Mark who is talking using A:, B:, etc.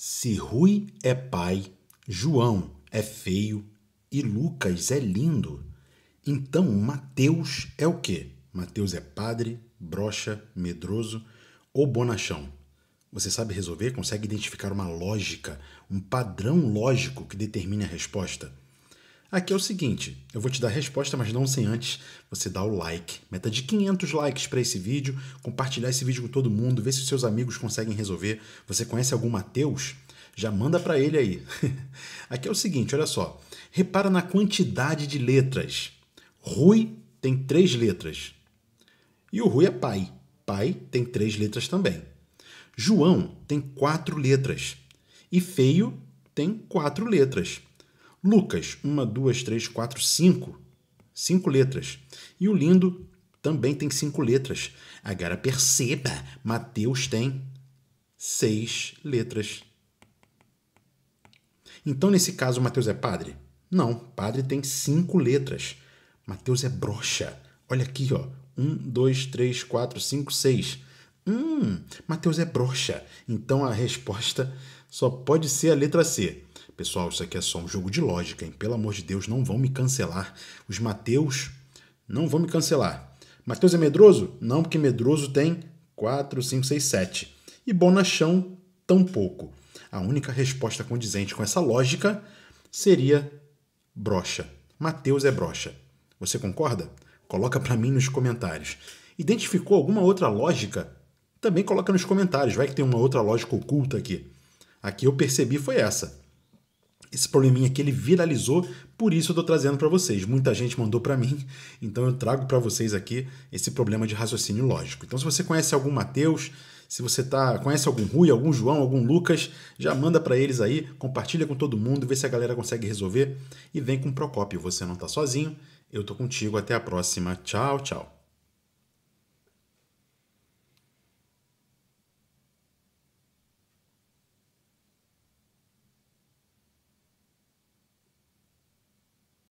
A: Se Rui é pai, João é feio e Lucas é lindo, então Mateus é o quê? Mateus é padre, brocha, medroso ou bonachão? Você sabe resolver? Consegue identificar uma lógica, um padrão lógico que determine a resposta? Aqui é o seguinte, eu vou te dar a resposta, mas não sem antes você dar o like. Meta de 500 likes para esse vídeo, compartilhar esse vídeo com todo mundo, ver se seus amigos conseguem resolver. Você conhece algum Mateus? Já manda para ele aí. Aqui é o seguinte, olha só. Repara na quantidade de letras. Rui tem três letras. E o Rui é pai. Pai tem três letras também. João tem quatro letras. E feio tem quatro letras. Lucas, uma, duas, três, quatro, cinco. Cinco letras. E o lindo também tem cinco letras. Agora perceba, Mateus tem seis letras. Então, nesse caso, Mateus é padre? Não, padre tem cinco letras. Mateus é brocha. Olha aqui, ó. Um, dois, três, quatro, cinco, seis. Hum, Mateus é brocha. Então a resposta só pode ser a letra C. Pessoal, isso aqui é só um jogo de lógica, hein? Pelo amor de Deus, não vão me cancelar. Os Mateus não vão me cancelar. Mateus é medroso? Não, porque medroso tem 4, 5, 6, 7. E bonachão, tampouco. A única resposta condizente com essa lógica seria brocha. Mateus é brocha. Você concorda? Coloca para mim nos comentários. Identificou alguma outra lógica? Também coloca nos comentários. Vai que tem uma outra lógica oculta aqui. Aqui eu percebi foi essa esse probleminha aqui ele viralizou, por isso eu estou trazendo para vocês. Muita gente mandou para mim, então eu trago para vocês aqui esse problema de raciocínio lógico. Então, se você conhece algum Mateus, se você tá, conhece algum Rui, algum João, algum Lucas, já manda para eles aí, compartilha com todo mundo, vê se a galera consegue resolver e vem com Procópio. Você não está sozinho, eu tô contigo. Até a próxima. Tchau, tchau.